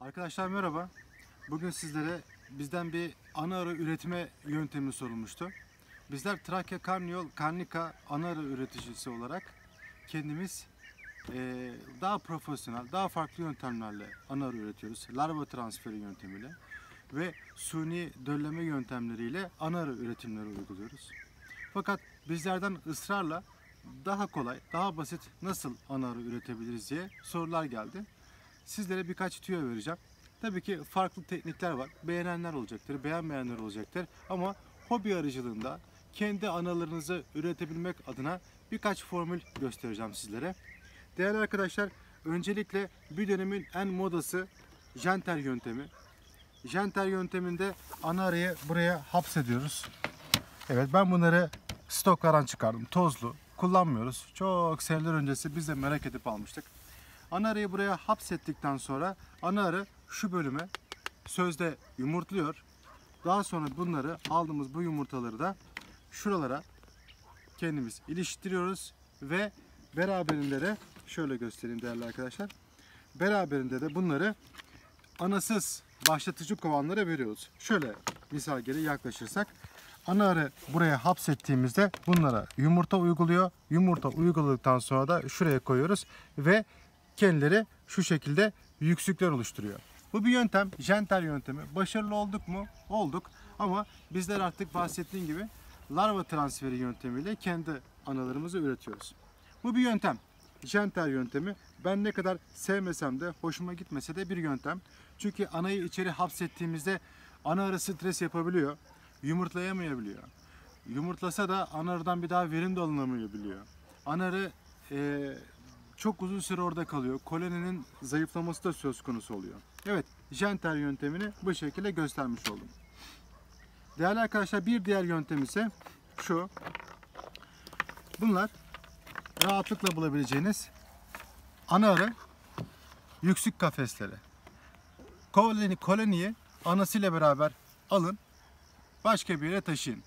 Arkadaşlar merhaba. Bugün sizlere bizden bir ana arı üretme yöntemi sorulmuştu. Bizler Trakya Karniyol Karnika ana arı üreticisi olarak kendimiz eee, daha profesyonel, daha farklı yöntemlerle ana arı üretiyoruz. Larva transferi yöntemiyle ve suni dölleme yöntemleriyle ana arı üretimleri uyguluyoruz. Fakat bizlerden ısrarla daha kolay, daha basit nasıl ana arı üretebiliriz diye sorular geldi. Sizlere birkaç tüyo vereceğim. Tabii ki farklı teknikler var. Beğenenler olacaktır, beğenmeyenler olacaktır. Ama hobi arıcılığında kendi analarınızı üretebilmek adına birkaç formül göstereceğim sizlere. Değerli arkadaşlar, öncelikle bir dönemin en modası jenter yöntemi. Jenter yönteminde ana arıyı buraya hapsediyoruz. Evet ben bunları stoklardan çıkardım. Tozlu. Kullanmıyoruz. Çok seneler öncesi biz de merak edip almıştık. Ana arıyı buraya hapsettikten sonra ana arı şu bölüme sözde yumurtluyor. Daha sonra bunları aldığımız bu yumurtaları da şuralara kendimiz iliştiriyoruz ve beraberinde de şöyle göstereyim değerli arkadaşlar. Beraberinde de bunları anasız başlatıcı kovanlara veriyoruz. Şöyle misal geri yaklaşırsak ana arı buraya hapsettiğimizde bunlara yumurta uyguluyor. Yumurta uyguladıktan sonra da şuraya koyuyoruz ve kendileri şu şekilde yüksükler oluşturuyor. Bu bir yöntem, jenter yöntemi. Başarılı olduk mu? Olduk. Ama bizler artık bahsettiğim gibi larva transferi yöntemiyle kendi analarımızı üretiyoruz. Bu bir yöntem. Jenter yöntemi. Ben ne kadar sevmesem de, hoşuma gitmese de bir yöntem. Çünkü anayı içeri hapsettiğimizde ana arı stres yapabiliyor. Yumurtlayamayabiliyor. Yumurtlasa da ana arıdan bir daha verim de alınamayabiliyor. Ana arı eee, çok uzun süre orada kalıyor. Koloninin zayıflaması da söz konusu oluyor. Evet, jenter yöntemini bu şekilde göstermiş oldum. Değerli arkadaşlar bir diğer yöntem ise şu. Bunlar rahatlıkla bulabileceğiniz ana arı yüksük kafesleri. Koloni, koloniyi anasıyla beraber alın, başka bir yere taşıyın.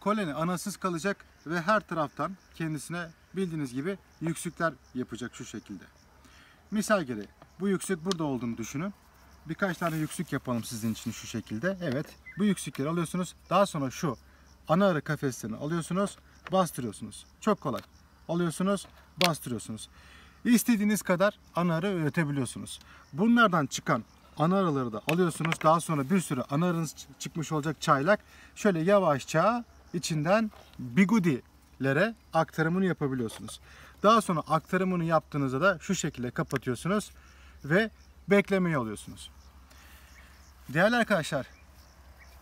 Koloni anasız kalacak ve her taraftan kendisine bildiğiniz gibi yüksükler yapacak şu şekilde. Misal gereği bu yüksük burada olduğunu düşünün. Birkaç tane yüksük yapalım sizin için şu şekilde. Evet bu yüksükleri alıyorsunuz. Daha sonra şu ana arı kafeslerini alıyorsunuz, bastırıyorsunuz. Çok kolay. Alıyorsunuz, bastırıyorsunuz. İstediğiniz kadar ana arı üretebiliyorsunuz. Bunlardan çıkan ana arıları da alıyorsunuz. Daha sonra bir sürü ana arınız çı- çıkmış olacak çaylak. Şöyle yavaşça içinden bigudilere aktarımını yapabiliyorsunuz. Daha sonra aktarımını yaptığınızda da şu şekilde kapatıyorsunuz ve beklemeye alıyorsunuz. Değerli arkadaşlar,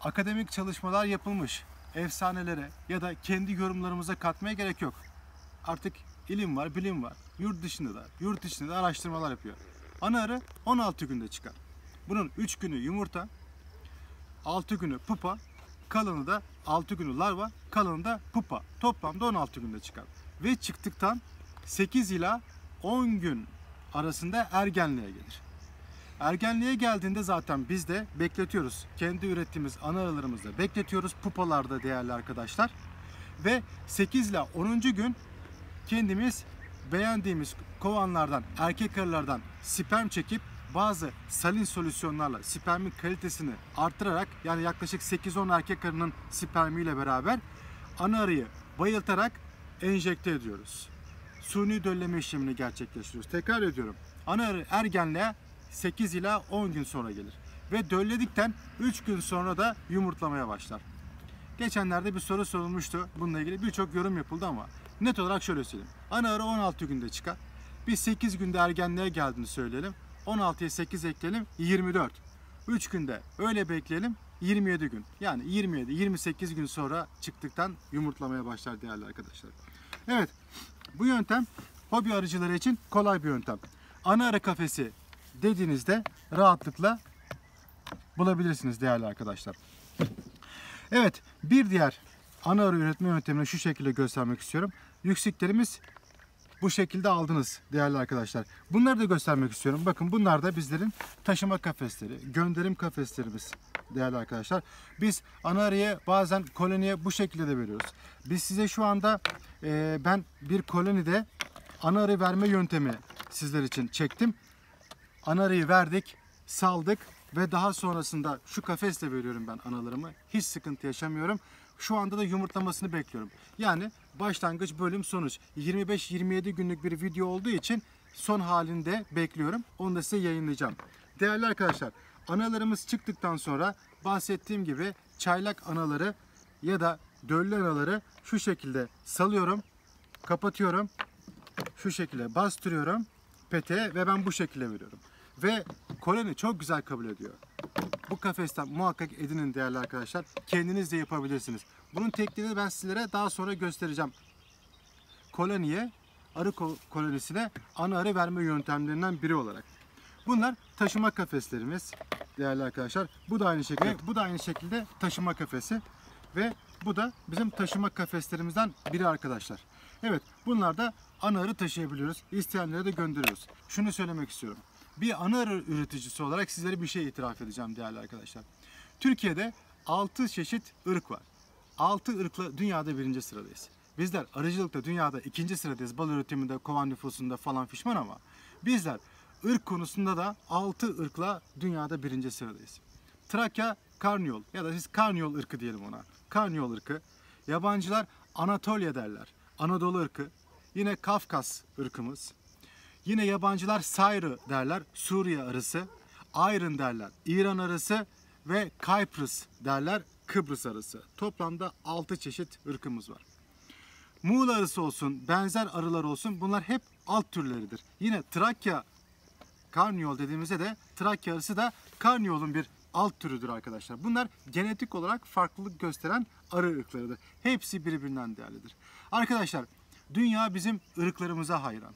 akademik çalışmalar yapılmış. Efsanelere ya da kendi yorumlarımıza katmaya gerek yok. Artık ilim var, bilim var. Yurt dışında da, yurt içinde de araştırmalar yapıyor. Ana arı 16 günde çıkar. Bunun 3 günü yumurta, 6 günü pupa, kalanı da 6 günü larva, kalanı da pupa. Toplamda 16 günde çıkar. Ve çıktıktan 8 ila 10 gün arasında ergenliğe gelir. Ergenliğe geldiğinde zaten biz de bekletiyoruz. Kendi ürettiğimiz ana arılarımızda bekletiyoruz. Pupalarda değerli arkadaşlar. Ve 8 ile 10. gün kendimiz beğendiğimiz kovanlardan, erkek arılardan sperm çekip bazı salin solüsyonlarla spermin kalitesini arttırarak yani yaklaşık 8-10 erkek arının spermiyle beraber ana arıyı bayıltarak enjekte ediyoruz. Suni dölleme işlemini gerçekleştiriyoruz. Tekrar ediyorum. Ana arı ergenliğe 8 ila 10 gün sonra gelir. Ve dölledikten 3 gün sonra da yumurtlamaya başlar. Geçenlerde bir soru sorulmuştu. Bununla ilgili birçok yorum yapıldı ama net olarak şöyle söyleyeyim. Ana arı 16 günde çıkar. Biz 8 günde ergenliğe geldiğini söyleyelim. 16'ya 8 ekleyelim 24. 3 günde öyle bekleyelim 27 gün. Yani 27-28 gün sonra çıktıktan yumurtlamaya başlar değerli arkadaşlar. Evet bu yöntem hobi arıcıları için kolay bir yöntem. Ana arı kafesi dediğinizde rahatlıkla bulabilirsiniz değerli arkadaşlar. Evet bir diğer ana arı üretme yöntemini şu şekilde göstermek istiyorum. Yükseklerimiz bu şekilde aldınız değerli arkadaşlar. Bunları da göstermek istiyorum. Bakın bunlar da bizlerin taşıma kafesleri, gönderim kafeslerimiz değerli arkadaşlar. Biz ana arıya bazen koloniye bu şekilde de veriyoruz. Biz size şu anda e, ben bir kolonide ana arı verme yöntemi sizler için çektim. Ana arıyı verdik. saldık ve daha sonrasında şu kafesle veriyorum ben analarımı. Hiç sıkıntı yaşamıyorum. Şu anda da yumurtlamasını bekliyorum. Yani başlangıç bölüm sonuç. 25-27 günlük bir video olduğu için son halinde bekliyorum. Onu da size yayınlayacağım. Değerli arkadaşlar, analarımız çıktıktan sonra bahsettiğim gibi çaylak anaları ya da döllü anaları şu şekilde salıyorum, kapatıyorum, şu şekilde bastırıyorum peteğe ve ben bu şekilde veriyorum. Ve koloni çok güzel kabul ediyor. Bu kafesten muhakkak edinin değerli arkadaşlar. Kendiniz de yapabilirsiniz. Bunun tekniğini ben sizlere daha sonra göstereceğim. Koloniye, arı ko- kolonisine ana arı verme yöntemlerinden biri olarak. Bunlar taşıma kafeslerimiz değerli arkadaşlar. Bu da aynı şekilde, bu da aynı şekilde taşıma kafesi ve bu da bizim taşıma kafeslerimizden biri arkadaşlar. Evet, bunlar da ana arı taşıyabiliyoruz. İsteyenlere de gönderiyoruz. Şunu söylemek istiyorum. Bir ana arı üreticisi olarak sizlere bir şey itiraf edeceğim değerli arkadaşlar. Türkiye'de 6 çeşit ırk var. 6 ırkla dünyada birinci sıradayız. Bizler arıcılıkta dünyada ikinci sıradayız. Bal üretiminde, kovan nüfusunda falan fişman ama bizler ırk konusunda da 6 ırkla dünyada birinci sıradayız. Trakya Karniyol ya da siz Karniyol ırkı diyelim ona. Karniyol ırkı. Yabancılar Anatolia derler. Anadolu ırkı. Yine Kafkas ırkımız. Yine yabancılar Sayrı derler. Suriye arısı. Ayrın derler. İran arısı ve Kyprus derler. Kıbrıs arısı. Toplamda 6 çeşit ırkımız var. Muğla arısı olsun, benzer arılar olsun bunlar hep alt türleridir. Yine Trakya karniyol dediğimizde de Trakya arısı da karniyolun bir alt türüdür arkadaşlar. Bunlar genetik olarak farklılık gösteren arı ırklarıdır. Hepsi birbirinden değerlidir. Arkadaşlar dünya bizim ırklarımıza hayran.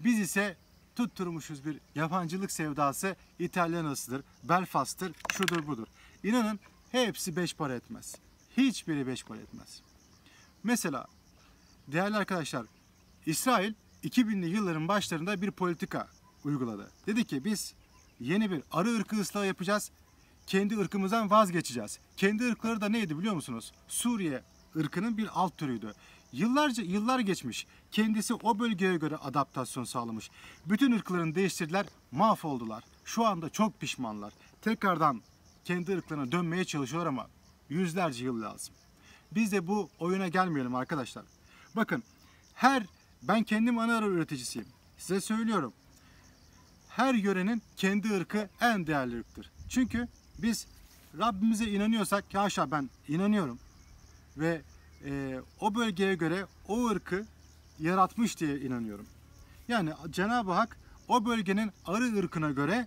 Biz ise tutturmuşuz bir yabancılık sevdası İtalyan arısıdır, Belfast'tır, şudur budur. İnanın hepsi beş para etmez. Hiçbiri beş para etmez. Mesela değerli arkadaşlar İsrail 2000'li yılların başlarında bir politika uyguladı. Dedi ki biz yeni bir arı ırkı ıslahı yapacağız. Kendi ırkımızdan vazgeçeceğiz. Kendi ırkları da neydi biliyor musunuz? Suriye ırkının bir alt türüydü. Yıllarca yıllar geçmiş. Kendisi o bölgeye göre adaptasyon sağlamış. Bütün ırklarını değiştirdiler, mahvoldular. Şu anda çok pişmanlar. Tekrardan kendi ırklarına dönmeye çalışıyorlar ama yüzlerce yıl lazım. Biz de bu oyuna gelmeyelim arkadaşlar. Bakın her ben kendim ana arı üreticisiyim. Size söylüyorum. Her yörenin kendi ırkı en değerli ırktır. Çünkü biz Rabbimize inanıyorsak ki haşa ben inanıyorum ve e, o bölgeye göre o ırkı yaratmış diye inanıyorum. Yani Cenab-ı Hak o bölgenin arı ırkına göre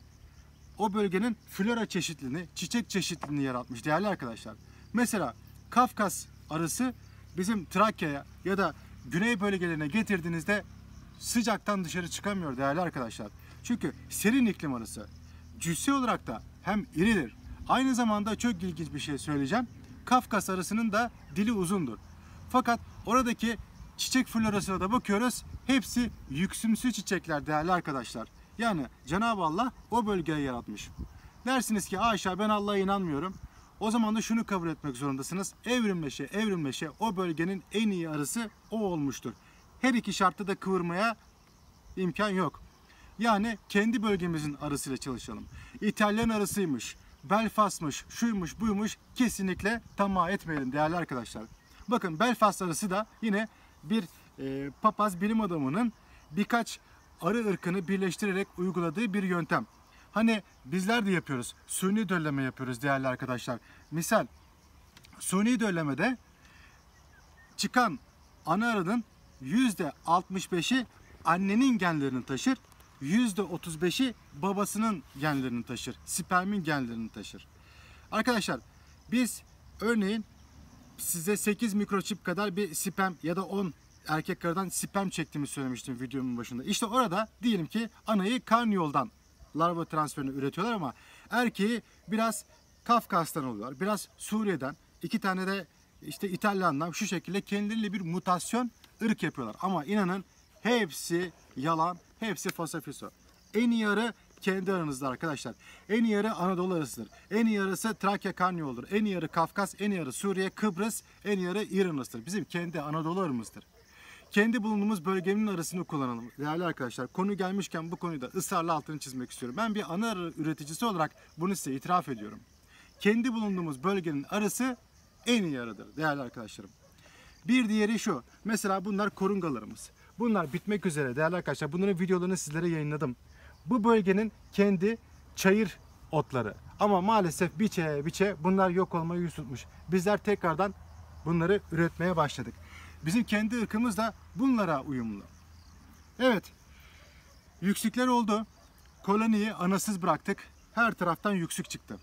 o bölgenin flora çeşitliliğini, çiçek çeşitliliğini yaratmış değerli arkadaşlar. Mesela Kafkas arısı bizim Trakya'ya ya da güney bölgelerine getirdiğinizde sıcaktan dışarı çıkamıyor değerli arkadaşlar. Çünkü serin iklim arısı. Cüsse olarak da hem iridir. Aynı zamanda çok ilginç bir şey söyleyeceğim. Kafkas arısının da dili uzundur. Fakat oradaki çiçek florasına da bakıyoruz. Hepsi yüksümsü çiçekler değerli arkadaşlar. Yani Cenab-ı Allah o bölgeye yaratmış. Dersiniz ki aşağı ben Allah'a inanmıyorum. O zaman da şunu kabul etmek zorundasınız. Evrimleşe evrimleşe o bölgenin en iyi arısı o olmuştur. Her iki şartta da kıvırmaya imkan yok. Yani kendi bölgemizin arısıyla çalışalım. İtalyan arısıymış, Belfast'mış, şuymuş, buymuş kesinlikle tamah etmeyelim değerli arkadaşlar. Bakın Belfast arısı da yine bir e, papaz bilim adamının birkaç arı ırkını birleştirerek uyguladığı bir yöntem. Hani bizler de yapıyoruz. Suni dölleme yapıyoruz değerli arkadaşlar. Misal suni döllemede çıkan ana arının %65'i annenin genlerini taşır. %35'i babasının genlerini taşır. Spermin genlerini taşır. Arkadaşlar biz örneğin size 8 mikroçip kadar bir sperm ya da 10 erkek karıdan sperm çektiğimi söylemiştim videomun başında. İşte orada diyelim ki anayı karniyoldan larva transferini üretiyorlar ama erkeği biraz Kafkas'tan oluyorlar. Biraz Suriye'den, iki tane de işte İtalyan'dan şu şekilde kendileriyle bir mutasyon ırk yapıyorlar. Ama inanın hepsi yalan, hepsi fasafiso. En iyi arı kendi aranızda arkadaşlar. En iyi arı Anadolu arasıdır. En iyi arısı Trakya Karniyol'dur. En iyi arı Kafkas, en iyi arı Suriye, Kıbrıs, en iyi arı İran. Bizim kendi Anadolu arımızdır. Kendi bulunduğumuz bölgenin arasını kullanalım. Değerli arkadaşlar konu gelmişken bu konuyu da ısrarla altını çizmek istiyorum. Ben bir ana üreticisi olarak bunu size itiraf ediyorum. Kendi bulunduğumuz bölgenin arısı en iyi arıdır değerli arkadaşlarım. Bir diğeri şu. Mesela bunlar korungalarımız. Bunlar bitmek üzere değerli arkadaşlar. Bunların videolarını sizlere yayınladım. Bu bölgenin kendi çayır otları. Ama maalesef biçe biçe bunlar yok olmayı yüz tutmuş. Bizler tekrardan bunları üretmeye başladık. Bizim kendi ırkımız da bunlara uyumlu. Evet. Yüksükler oldu. Koloniyi anasız bıraktık. Her taraftan yüksük çıktı.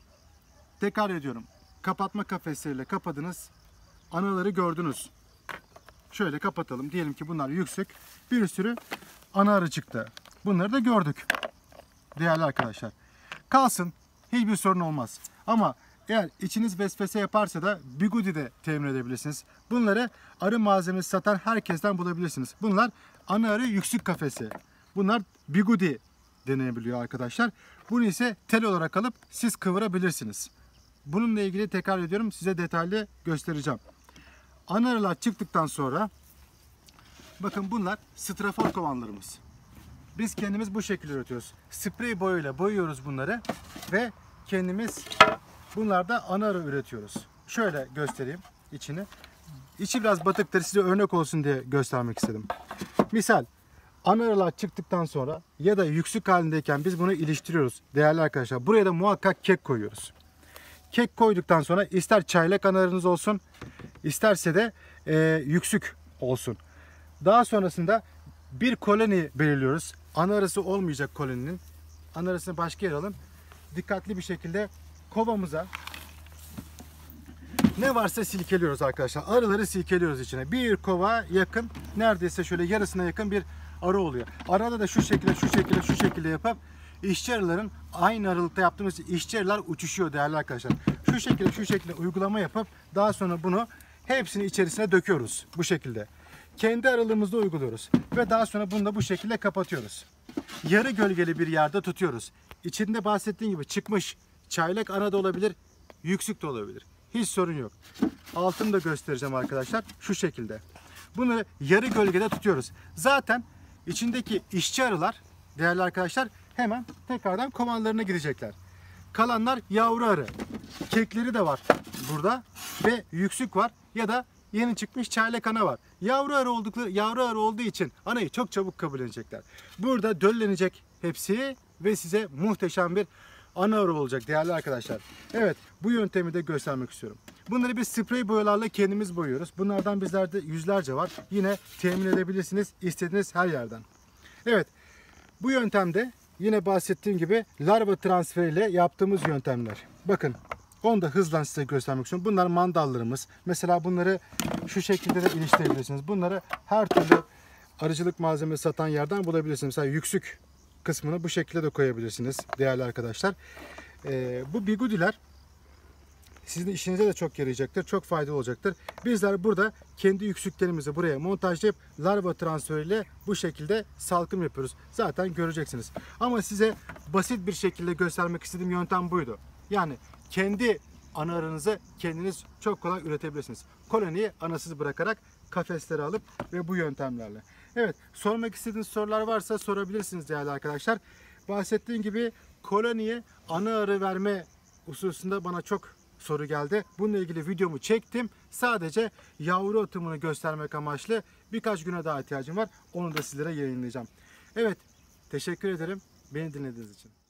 Tekrar ediyorum. Kapatma kafesleriyle kapadınız. Anaları gördünüz. Şöyle kapatalım. Diyelim ki bunlar yüksek. Bir sürü ana arı çıktı. Bunları da gördük. Değerli arkadaşlar. Kalsın. Hiçbir sorun olmaz. Ama eğer içiniz vesvese yaparsa da bigudi de temin edebilirsiniz. Bunları arı malzemesi satan herkesten bulabilirsiniz. Bunlar ana arı yüksük kafesi. Bunlar bigudi denebiliyor arkadaşlar. Bunu ise tel olarak alıp siz kıvırabilirsiniz. Bununla ilgili tekrar ediyorum size detaylı göstereceğim. Ana arılar çıktıktan sonra bakın bunlar strafor kovanlarımız. Biz kendimiz bu şekilde üretiyoruz. Sprey boyayla boyuyoruz bunları ve kendimiz bunlarda ana arı üretiyoruz. Şöyle göstereyim içini. İçi biraz batıktır size örnek olsun diye göstermek istedim. Misal ana arılar çıktıktan sonra ya da yüksük halindeyken biz bunu iliştiriyoruz değerli arkadaşlar. Buraya da muhakkak kek koyuyoruz. Kek koyduktan sonra ister çaylak ana arınız olsun isterse de e, yüksük olsun. Daha sonrasında bir koloni belirliyoruz. Ana arısı olmayacak koloninin. Ana arısını başka yere alın. Dikkatli bir şekilde kovamıza ne varsa silkeliyoruz arkadaşlar. Arıları silkeliyoruz içine. Bir kova yakın neredeyse şöyle yarısına yakın bir arı oluyor. Arada da şu şekilde şu şekilde şu şekilde yapıp işçi arıların aynı aralıkta yaptığımız işçi arılar uçuşuyor değerli arkadaşlar. Şu şekilde şu şekilde uygulama yapıp daha sonra bunu hepsini içerisine döküyoruz bu şekilde. Kendi aralığımızda uyguluyoruz ve daha sonra bunu da bu şekilde kapatıyoruz. Yarı gölgeli bir yerde tutuyoruz. İçinde bahsettiğim gibi çıkmış çaylak ana da olabilir, yüksük de olabilir. Hiç sorun yok. Altını da göstereceğim arkadaşlar. Şu şekilde. Bunu yarı gölgede tutuyoruz. Zaten içindeki işçi arılar değerli arkadaşlar hemen tekrardan kovanlarına gidecekler. Kalanlar yavru arı. Kekleri de var burada ve yüksük var ya da yeni çıkmış çaylak ana var. Yavru arı oldukları yavru arı olduğu için anayı çok çabuk kabul edecekler. Burada döllenecek hepsi ve size muhteşem bir ana arı olacak değerli arkadaşlar. Evet bu yöntemi de göstermek istiyorum. Bunları biz sprey boyalarla kendimiz boyuyoruz. Bunlardan bizlerde yüzlerce var. Yine temin edebilirsiniz istediğiniz her yerden. Evet bu yöntemde yine bahsettiğim gibi larva transferiyle yaptığımız yöntemler. Bakın onu da hızla size göstermek istiyorum. Bunlar mandallarımız. Mesela bunları şu şekilde de iliştirebilirsiniz. Bunları her türlü arıcılık malzemesi satan yerden bulabilirsiniz. Mesela yüksük kısmını bu şekilde de koyabilirsiniz değerli arkadaşlar. Ee, bu bigudiler sizin işinize de çok yarayacaktır. Çok faydalı olacaktır. Bizler burada kendi yüksüklerimizi buraya montajlayıp larva transferiyle bu şekilde salkım yapıyoruz. Zaten göreceksiniz. Ama size basit bir şekilde göstermek istediğim yöntem buydu. Yani kendi ana arınızı kendiniz çok kolay üretebilirsiniz. Koloniyi anasız bırakarak kafeslere alıp ve bu yöntemlerle. Evet sormak istediğiniz sorular varsa sorabilirsiniz değerli arkadaşlar. Bahsettiğim gibi koloniye ana arı verme hususunda bana çok soru geldi. Bununla ilgili videomu çektim. Sadece yavru atımını göstermek amaçlı birkaç güne daha ihtiyacım var. Onu da sizlere yayınlayacağım. Evet teşekkür ederim beni dinlediğiniz için.